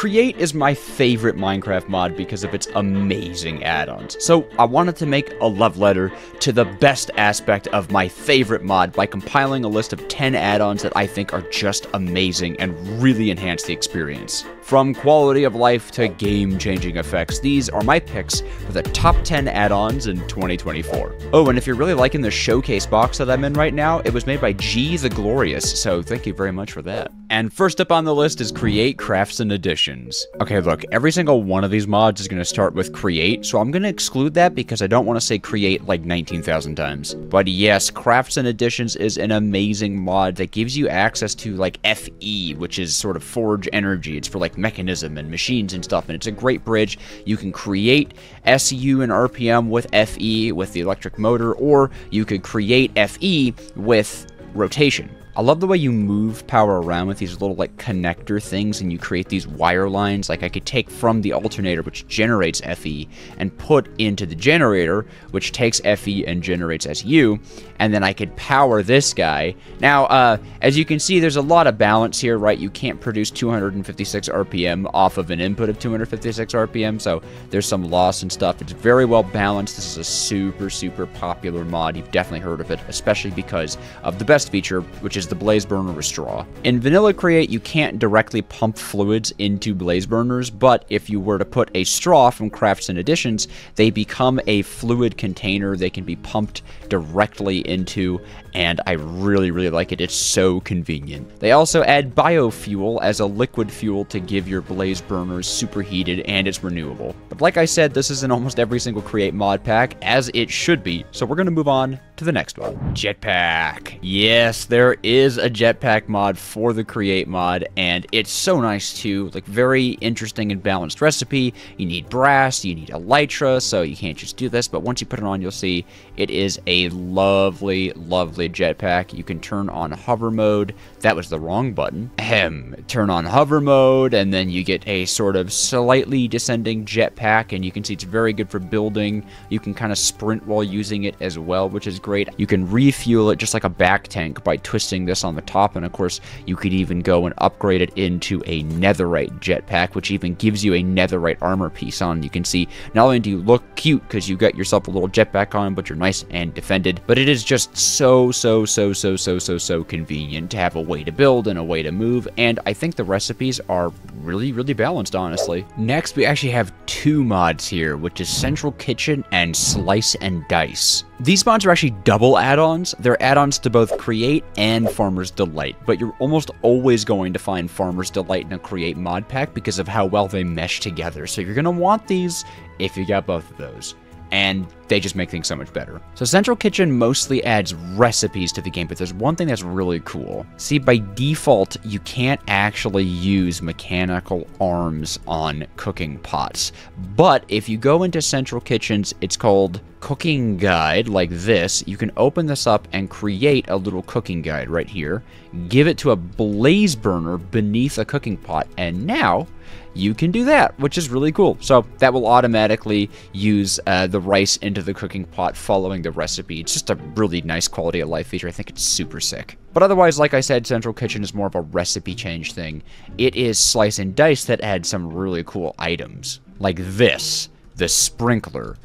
Create is my favorite Minecraft mod because of its amazing add-ons. So I wanted to make a love letter to the best aspect of my favorite mod by compiling a list of 10 add-ons that I think are just amazing and really enhance the experience. From quality of life to game-changing effects, these are my picks for the top 10 add-ons in 2024. Oh, and if you're really liking the showcase box that I'm in right now, it was made by G the Glorious, so thank you very much for that. And first up on the list is Create Crafts and Additions. Okay, look, every single one of these mods is going to start with Create, so I'm going to exclude that because I don't want to say Create like 19,000 times. But yes, Crafts and Additions is an amazing mod that gives you access to like FE, which is sort of Forge Energy. It's for like mechanism and machines and stuff, and it's a great bridge. You can create SU and RPM with FE with the electric motor, or you could create FE with rotation. I love the way you move power around with these little like connector things and you create these wire lines. Like I could take from the alternator which generates FE and put into the generator which takes FE and generates SU and then I could power this guy. Now, uh, as you can see, there's a lot of balance here, right? You can't produce 256 RPM off of an input of 256 RPM, so there's some loss and stuff. It's very well balanced. This is a super, super popular mod. You've definitely heard of it, especially because of the best feature, which is the blaze burner with straw. In Vanilla Create, you can't directly pump fluids into blaze burners, but if you were to put a straw from Crafts and Additions, they become a fluid container. They can be pumped directly into, and I really, really like it. It's so convenient. They also add biofuel as a liquid fuel to give your blaze burners superheated, and it's renewable. But like I said, this is in almost every single Create mod pack, as it should be, so we're going to move on to the next one. Jetpack. Yes, there is a jetpack mod for the Create mod, and it's so nice too. Like, very interesting and balanced recipe. You need brass, you need elytra, so you can't just do this, but once you put it on, you'll see it is a lovely, lovely jetpack. You can turn on hover mode. That was the wrong button. Ahem. Turn on hover mode, and then you get a sort of slightly descending jetpack, and you can see it's very good for building. You can kind of sprint while using it as well, which is great. You can refuel it just like a back tank by twisting this on the top, and of course, you could even go and upgrade it into a netherite jetpack, which even gives you a netherite armor piece on. You can see not only do you look cute because you got yourself a little jetpack on, but you're nice and defended, but it is just so, so, so, so, so, so, so convenient to have a way to build and a way to move, and I think the recipes are really, really balanced, honestly. Next, we actually have two mods here, which is Central Kitchen and Slice and Dice. These mods are actually double add-ons. They're add-ons to both Create and Farmer's Delight, but you're almost always going to find Farmer's Delight in a Create mod pack because of how well they mesh together. So you're going to want these if you got both of those and they just make things so much better. So Central Kitchen mostly adds recipes to the game, but there's one thing that's really cool. See, by default, you can't actually use mechanical arms on cooking pots. But if you go into Central Kitchens, it's called cooking guide like this. You can open this up and create a little cooking guide right here. Give it to a blaze burner beneath a cooking pot, and now you can do that, which is really cool. So that will automatically use uh, the rice into the cooking pot following the recipe. It's just a really nice quality of life feature. I think it's super sick. But otherwise, like I said, Central Kitchen is more of a recipe change thing. It is Slice and Dice that adds some really cool items. Like this, the sprinkler.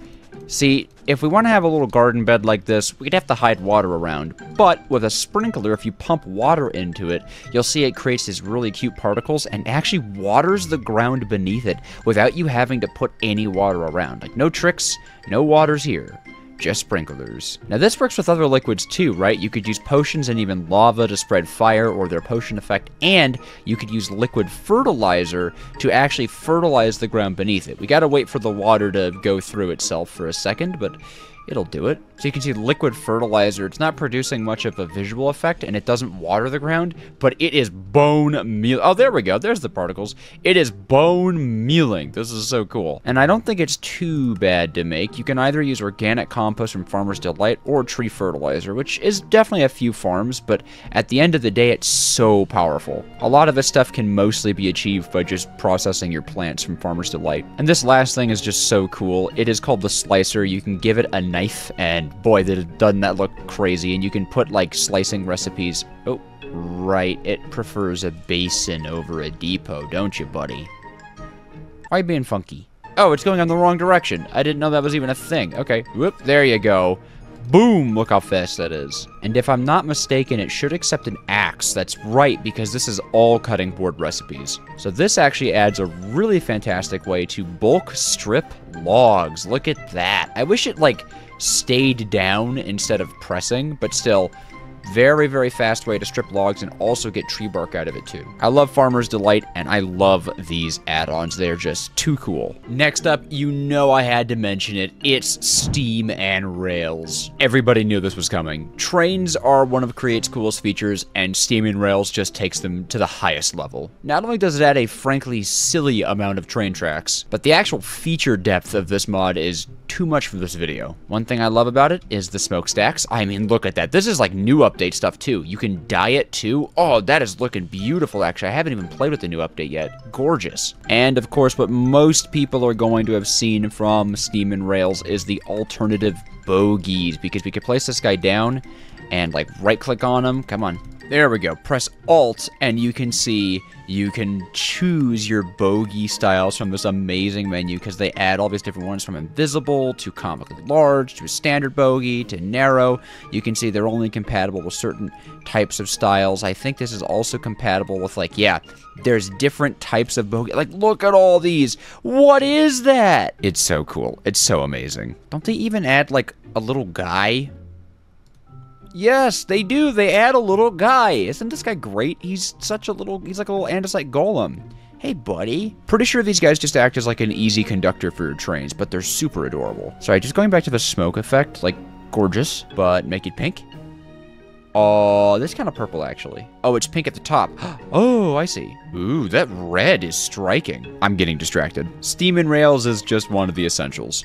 See, if we want to have a little garden bed like this, we'd have to hide water around. But with a sprinkler, if you pump water into it, you'll see it creates these really cute particles and actually waters the ground beneath it without you having to put any water around. Like, no tricks, no waters here just sprinklers. Now this works with other liquids too, right? You could use potions and even lava to spread fire or their potion effect, and you could use liquid fertilizer to actually fertilize the ground beneath it. We gotta wait for the water to go through itself for a second, but it'll do it. So you can see liquid fertilizer, it's not producing much of a visual effect and it doesn't water the ground, but it is bone meal. Oh, there we go. There's the particles. It is bone mealing. This is so cool. And I don't think it's too bad to make. You can either use organic compost from Farmer's Delight or tree fertilizer, which is definitely a few farms, but at the end of the day, it's so powerful. A lot of this stuff can mostly be achieved by just processing your plants from Farmer's Delight. And this last thing is just so cool. It is called the Slicer. You can give it a knife, and boy, that doesn't that look crazy. And you can put like slicing recipes. Oh, right. It prefers a basin over a depot, don't you, buddy? Why are you being funky? Oh, it's going in the wrong direction. I didn't know that was even a thing. Okay, whoop, there you go. Boom, look how fast that is. And if I'm not mistaken, it should accept an axe. That's right, because this is all cutting board recipes. So this actually adds a really fantastic way to bulk strip logs. Look at that. I wish it, like, stayed down instead of pressing, but still, very, very fast way to strip logs and also get tree bark out of it too. I love Farmer's Delight and I love these add-ons. They're just too cool. Next up, you know I had to mention it. It's Steam and Rails. Everybody knew this was coming. Trains are one of Create's coolest features and Steam and Rails just takes them to the highest level. Not only does it add a frankly silly amount of train tracks, but the actual feature depth of this mod is too much for this video. One thing I love about it is the smokestacks. I mean, look at that. This is like new update stuff too. You can dye it too. Oh, that is looking beautiful actually. I haven't even played with the new update yet. Gorgeous. And of course, what most people are going to have seen from Steam and Rails is the alternative bogeys because we could place this guy down and like right click on him. Come on. There we go. Press Alt and you can see you can choose your bogey styles from this amazing menu because they add all these different ones from invisible to comically large to standard bogey to narrow. You can see they're only compatible with certain types of styles. I think this is also compatible with like, yeah, there's different types of bogey. Like, look at all these. What is that? It's so cool. It's so amazing. Don't they even add like a little guy Yes, they do. They add a little guy. Isn't this guy great? He's such a little, he's like a little andesite golem. Hey, buddy. Pretty sure these guys just act as like an easy conductor for your trains, but they're super adorable. Sorry, just going back to the smoke effect, like gorgeous, but make it pink. Oh, this kind of purple, actually. Oh, it's pink at the top. Oh, I see. Ooh, that red is striking. I'm getting distracted. Steam and Rails is just one of the essentials.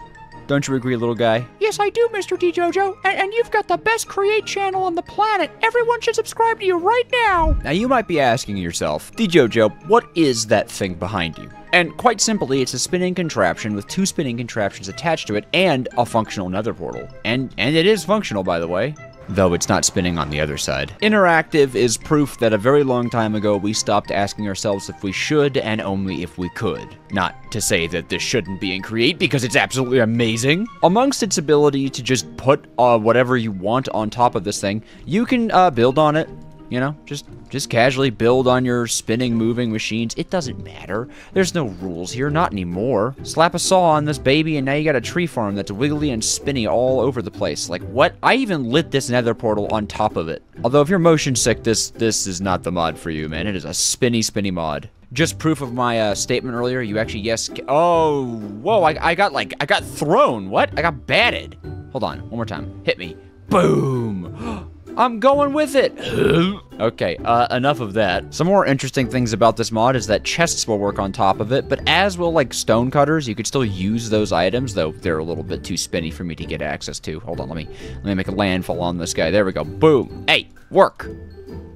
Don't you agree, little guy? Yes, I do, Mr. DeJojo. And, and, you've got the best Create channel on the planet. Everyone should subscribe to you right now. Now, you might be asking yourself, DeJojo, what is that thing behind you? And quite simply, it's a spinning contraption with two spinning contraptions attached to it and a functional nether portal. And and it is functional, by the way though it's not spinning on the other side. Interactive is proof that a very long time ago we stopped asking ourselves if we should and only if we could. Not to say that this shouldn't be in Create because it's absolutely amazing. Amongst its ability to just put uh, whatever you want on top of this thing, you can uh, build on it, you know, just just casually build on your spinning, moving machines. It doesn't matter. There's no rules here, not anymore. Slap a saw on this baby and now you got a tree farm that's wiggly and spinny all over the place. Like, what? I even lit this nether portal on top of it. Although if you're motion sick, this this is not the mod for you, man. It is a spinny, spinny mod just proof of my uh, statement earlier. You actually, yes. Oh, whoa, I, I got like, I got thrown. What? I got batted. Hold on, one more time. Hit me. Boom. I'm going with it. okay, uh, enough of that. Some more interesting things about this mod is that chests will work on top of it, but as will like stone cutters, you could still use those items, though they're a little bit too spinny for me to get access to. Hold on, let me let me make a landfall on this guy. There we go. Boom. Hey, work.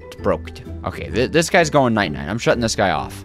It's broke. Okay, th this guy's going night-night. I'm shutting this guy off.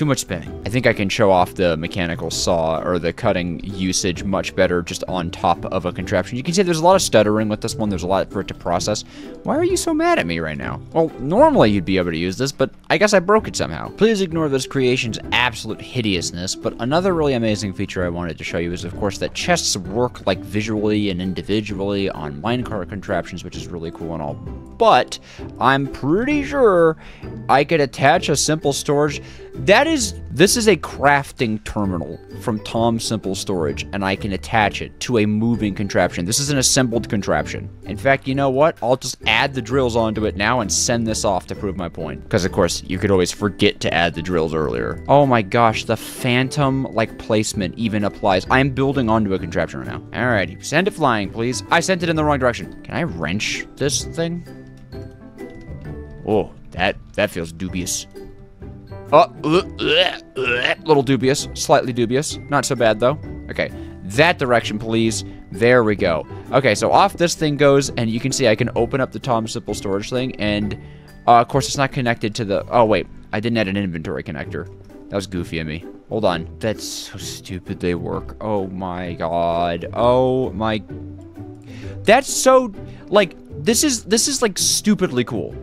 Too much spinning. I think I can show off the mechanical saw or the cutting usage much better just on top of a contraption. You can see there's a lot of stuttering with this one. There's a lot for it to process. Why are you so mad at me right now? Well, normally you'd be able to use this, but I guess I broke it somehow. Please ignore this creation's absolute hideousness, but another really amazing feature I wanted to show you is, of course, that chests work like visually and individually on minecart contraptions, which is really cool and all. But I'm pretty sure I could attach a simple storage that is, this is a crafting terminal from Tom Simple Storage, and I can attach it to a moving contraption. This is an assembled contraption. In fact, you know what? I'll just add the drills onto it now and send this off to prove my point. Because, of course, you could always forget to add the drills earlier. Oh my gosh, the phantom-like placement even applies. I'm building onto a contraption right now. Alrighty, send it flying, please. I sent it in the wrong direction. Can I wrench this thing? Oh, that, that feels dubious. Oh, little dubious, slightly dubious. Not so bad, though. Okay, that direction, please. There we go. Okay, so off this thing goes, and you can see I can open up the Tom Simple storage thing, and uh, of course it's not connected to the... Oh, wait, I didn't add an inventory connector. That was goofy of me. Hold on. That's so stupid they work. Oh my god. Oh my... That's so... Like, this is, this is like stupidly cool.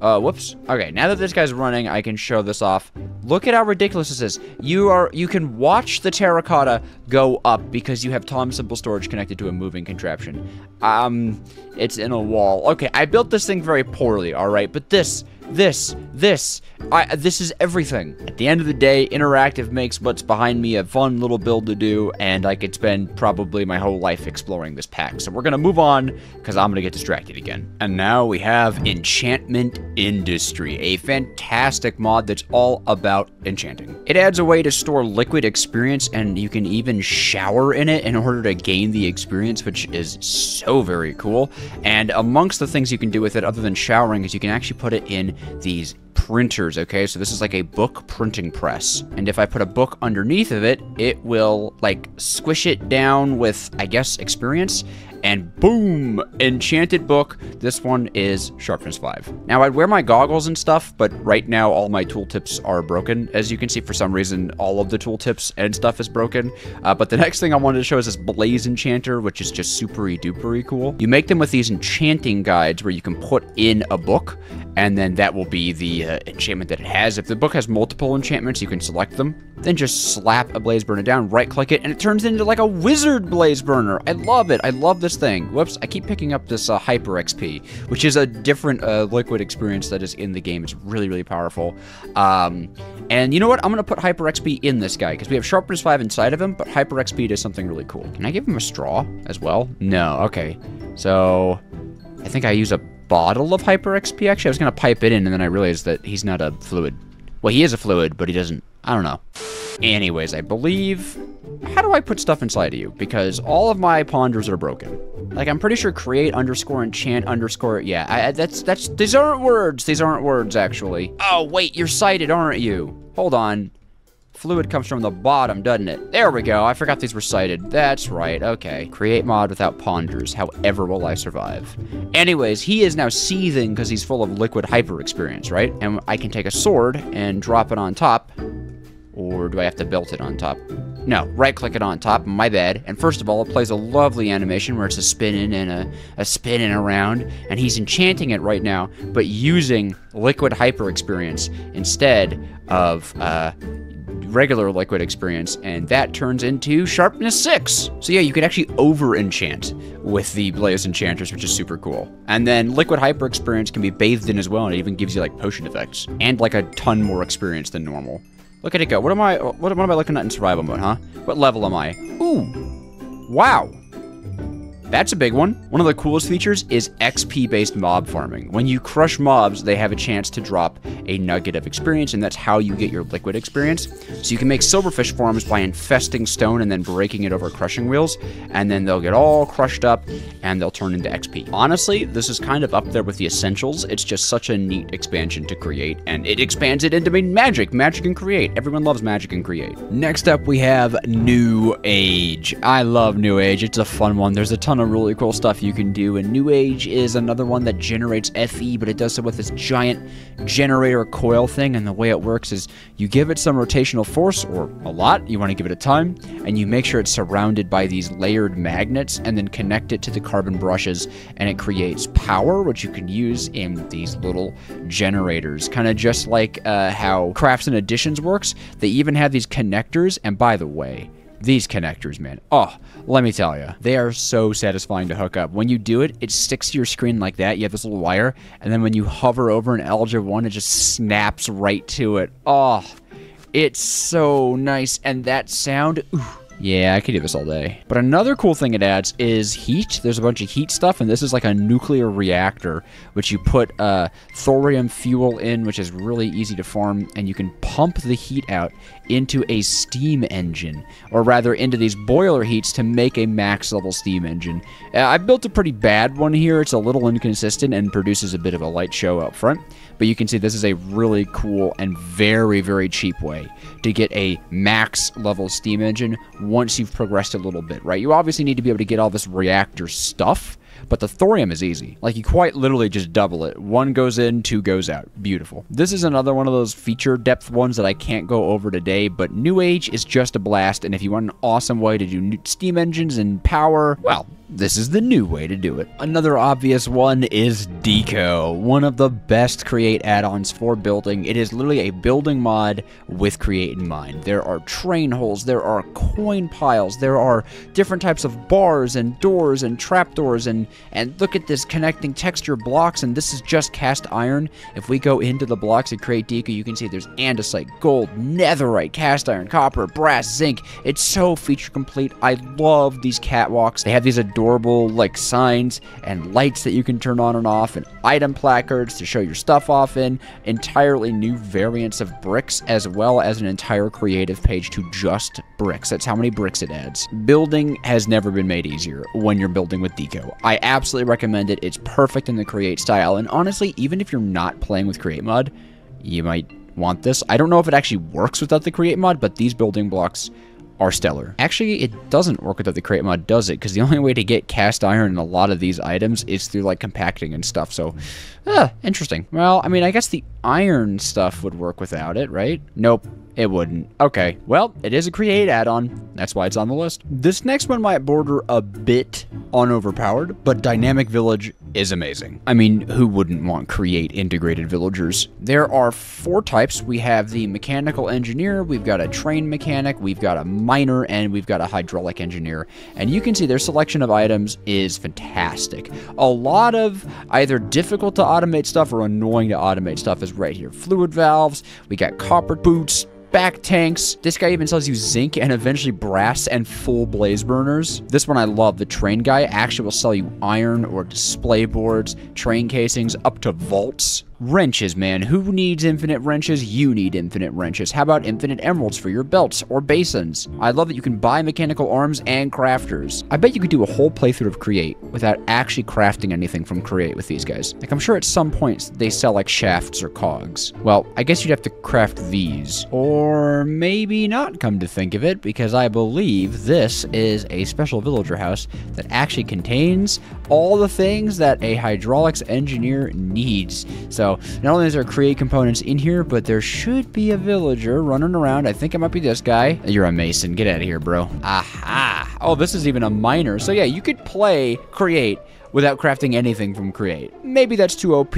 Uh, whoops. Okay, now that this guy's running, I can show this off Look at how ridiculous this is. You are you can watch the terracotta go up because you have Tom Simple storage connected to a moving contraption. Um, it's in a wall. Okay, I built this thing very poorly, all right, but this this, this, I, this is everything. At the end of the day, Interactive makes what's behind me a fun little build to do, and I could spend probably my whole life exploring this pack. So we're gonna move on, because I'm gonna get distracted again. And now we have Enchantment Industry, a fantastic mod that's all about enchanting. It adds a way to store liquid experience, and you can even shower in it in order to gain the experience, which is so very cool. And amongst the things you can do with it, other than showering, is you can actually put it in these printers, okay? So this is like a book printing press. And if I put a book underneath of it, it will like squish it down with, I guess, experience and boom, enchanted book. This one is sharpness 5. Now, I'd wear my goggles and stuff, but right now all my tooltips are broken. As you can see, for some reason, all of the tooltips and stuff is broken. Uh, but the next thing I wanted to show is this Blaze Enchanter, which is just supery dupery cool. You make them with these enchanting guides where you can put in a book, and then that will be the uh, enchantment that it has. If the book has multiple enchantments, you can select them. Then just slap a blaze burner down, right click it, and it turns into like a wizard blaze burner. I love it. I love this thing. Whoops, I keep picking up this uh, Hyper XP, which is a different uh, liquid experience that is in the game. It's really, really powerful. Um, and you know what? I'm going to put Hyper XP in this guy because we have Sharpness 5 inside of him, but Hyper XP does something really cool. Can I give him a straw as well? No. Okay. So I think I use a bottle of Hyper XP. Actually, I was going to pipe it in, and then I realized that he's not a fluid. Well, he is a fluid, but he doesn't... I don't know. Anyways, I believe... How do I put stuff inside of you? Because all of my ponders are broken. Like, I'm pretty sure create underscore enchant underscore... Yeah, I, that's... that's. These aren't words. These aren't words, actually. Oh, wait, you're sighted, aren't you? Hold on. Fluid comes from the bottom, doesn't it? There we go. I forgot these were sighted. That's right. Okay. Create mod without ponders. However will I survive? Anyways, he is now seething because he's full of liquid hyper experience, right? And I can take a sword and drop it on top. Or do I have to belt it on top? No, right-click it on top, my bad. And first of all, it plays a lovely animation where it's a spinning and a, a spinning around. And he's enchanting it right now, but using liquid hyper experience instead of uh, regular liquid experience, and that turns into sharpness 6. So yeah, you can actually over enchant with the Blaze Enchanters, which is super cool. And then liquid hyper experience can be bathed in as well, and it even gives you like potion effects, and like a ton more experience than normal. Look at it go. What am I, what, what am I looking at in survival mode, huh? What level am I? Ooh, wow. That's a big one. One of the coolest features is XP-based mob farming. When you crush mobs, they have a chance to drop a nugget of experience, and that's how you get your liquid experience. So you can make silverfish farms by infesting stone and then breaking it over crushing wheels, and then they'll get all crushed up, and they'll turn into XP. Honestly, this is kind of up there with the essentials. It's just such a neat expansion to create, and it expands it into magic. Magic and create. Everyone loves magic and create. Next up, we have New Age. I love New Age. It's a fun one. There's a ton ton really cool stuff you can do. And New Age is another one that generates FE, but it does so with this giant generator coil thing. And the way it works is you give it some rotational force, or a lot, you want to give it a time, and you make sure it's surrounded by these layered magnets, and then connect it to the carbon brushes, and it creates power, which you can use in these little generators. Kind of just like uh, how Crafts and Additions works. They even have these connectors, and by the way, these connectors, man. Oh, let me tell you, they are so satisfying to hook up. When you do it, it sticks to your screen like that. You have this little wire, and then when you hover over an Algebra 1, it just snaps right to it. Oh, it's so nice. And that sound, ooh, yeah, I could do this all day. But another cool thing it adds is heat. There's a bunch of heat stuff, and this is like a nuclear reactor, which you put uh, thorium fuel in, which is really easy to farm, and you can pump the heat out into a steam engine, or rather into these boiler heats to make a max level steam engine. Uh, I built a pretty bad one here. It's a little inconsistent and produces a bit of a light show up front, but you can see this is a really cool and very, very cheap way to get a max level steam engine once you've progressed a little bit, right? You obviously need to be able to get all this reactor stuff, but the thorium is easy. Like, you quite literally just double it. One goes in, two goes out. Beautiful. This is another one of those feature depth ones that I can't go over today, but New Age is just a blast, and if you want an awesome way to do steam engines and power, well, this is the new way to do it. Another obvious one is Deco, one of the best Create add-ons for building. It is literally a building mod with Create in mind. There are train hulls, there are coin piles, there are different types of bars and doors and trapdoors, and, and look at this connecting texture blocks, and this is just cast iron. If we go into the blocks and Create Deco, you can see there's andesite, gold, netherite, cast iron, copper, brass, zinc. It's so feature complete. I love these catwalks. They have these adorable like signs and lights that you can turn on and off and item placards to show your stuff off in, entirely new variants of bricks as well as an entire creative page to just bricks. That's how many bricks it adds. Building has never been made easier when you're building with Deco. I absolutely recommend it. It's perfect in the create style and honestly, even if you're not playing with create mod, you might want this. I don't know if it actually works without the create mod, but these building blocks are stellar. Actually, it doesn't work without the create mod, does it? Because the only way to get cast iron in a lot of these items is through like compacting and stuff. So, ah, interesting. Well, I mean, I guess the iron stuff would work without it, right? Nope. It wouldn't. Okay, well, it is a create add-on. That's why it's on the list. This next one might border a bit on overpowered, but Dynamic Village is amazing. I mean, who wouldn't want create integrated villagers? There are four types. We have the mechanical engineer, we've got a train mechanic, we've got a miner, and we've got a hydraulic engineer. And you can see their selection of items is fantastic. A lot of either difficult to automate stuff or annoying to automate stuff is right here. Fluid valves, we got copper boots, back tanks. This guy even sells you zinc and eventually brass and full blaze burners. This one I love. The train guy actually will sell you iron or display boards, train casings, up to vaults. Wrenches, man. Who needs infinite wrenches? You need infinite wrenches. How about infinite emeralds for your belts or basins? I love that you can buy mechanical arms and crafters. I bet you could do a whole playthrough of Create without actually crafting anything from Create with these guys. Like, I'm sure at some points they sell like shafts or cogs. Well, I guess you'd have to craft these. Or maybe not, come to think of it, because I believe this is a special villager house that actually contains all the things that a hydraulics engineer needs. So, not only is there create components in here, but there should be a villager running around. I think it might be this guy. You're a mason. Get out of here, bro. Aha. Oh, this is even a miner. So yeah, you could play create without crafting anything from create. Maybe that's too OP,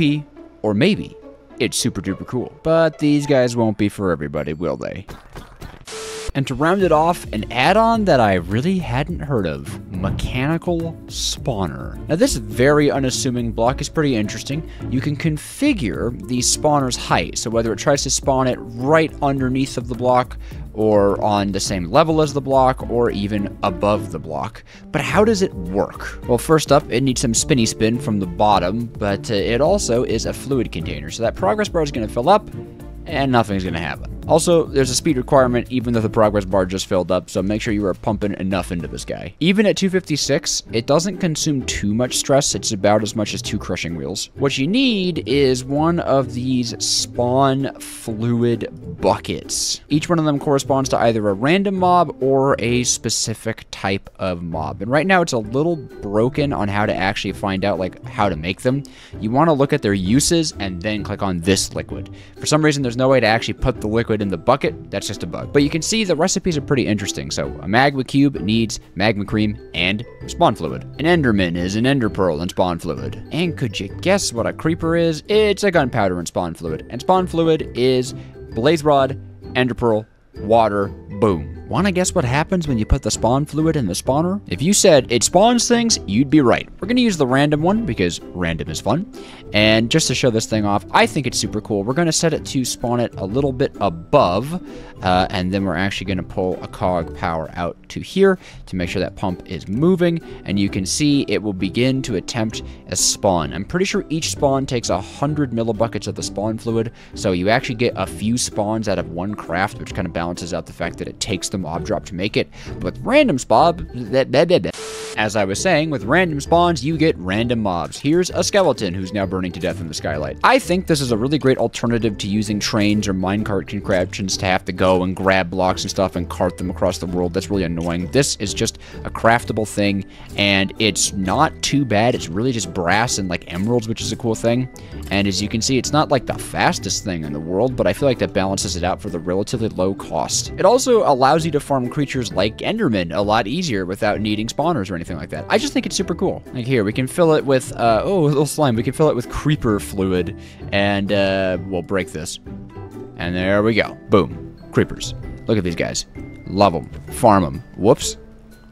or maybe it's super duper cool. But these guys won't be for everybody, will they? And to round it off, an add-on that I really hadn't heard of, Mechanical Spawner. Now this very unassuming block is pretty interesting. You can configure the spawner's height, so whether it tries to spawn it right underneath of the block, or on the same level as the block, or even above the block. But how does it work? Well, first up, it needs some spinny spin from the bottom, but uh, it also is a fluid container, so that progress bar is going to fill up, and nothing's going to happen. Also, there's a speed requirement even though the progress bar just filled up, so make sure you are pumping enough into this guy. Even at 256, it doesn't consume too much stress, it's about as much as two crushing wheels. What you need is one of these spawn fluid buckets. Each one of them corresponds to either a random mob or a specific type of mob. And right now it's a little broken on how to actually find out like how to make them. You want to look at their uses and then click on this liquid. For some reason, there's no way to actually put the liquid in the bucket. That's just a bug. But you can see the recipes are pretty interesting. So a magma cube needs magma cream and spawn fluid. An enderman is an ender pearl and spawn fluid. And could you guess what a creeper is? It's a gunpowder and spawn fluid. And spawn fluid is blaze rod, ender pearl, water, boom. Wanna guess what happens when you put the spawn fluid in the spawner? If you said it spawns things, you'd be right. We're gonna use the random one because random is fun. And just to show this thing off, I think it's super cool. We're gonna set it to spawn it a little bit above, uh, and then we're actually gonna pull a cog power out to here to make sure that pump is moving, and you can see it will begin to attempt a spawn. I'm pretty sure each spawn takes a hundred millibuckets of the spawn fluid, so you actually get a few spawns out of one craft, which kind of balances out the fact that it takes mob drop to make it. But with random spawn, as I was saying, with random spawns, you get random mobs. Here's a skeleton who's now burning to death in the skylight. I think this is a really great alternative to using trains or minecart contraptions to have to go and grab blocks and stuff and cart them across the world. That's really annoying. This is just a craftable thing, and it's not too bad. It's really just brass and like emeralds, which is a cool thing. And as you can see, it's not like the fastest thing in the world, but I feel like that balances it out for the relatively low cost. It also allows you to farm creatures like Enderman a lot easier without needing spawners or anything like that. I just think it's super cool. Like here, we can fill it with, uh, oh, a little slime. We can fill it with creeper fluid, and uh, we'll break this. And there we go. Boom. Creepers. Look at these guys. Love them. Farm them. Whoops.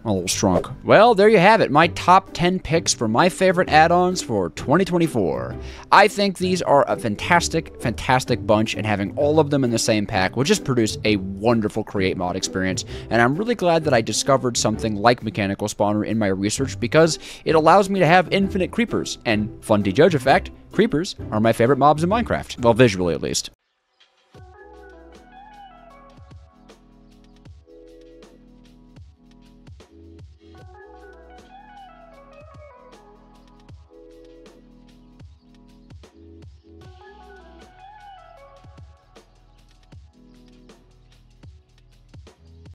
A little shrunk. Well, there you have it. My top 10 picks for my favorite add ons for 2024. I think these are a fantastic, fantastic bunch, and having all of them in the same pack will just produce a wonderful Create Mod experience. And I'm really glad that I discovered something like Mechanical Spawner in my research because it allows me to have infinite creepers. And, fun DeJojo fact, creepers are my favorite mobs in Minecraft. Well, visually at least.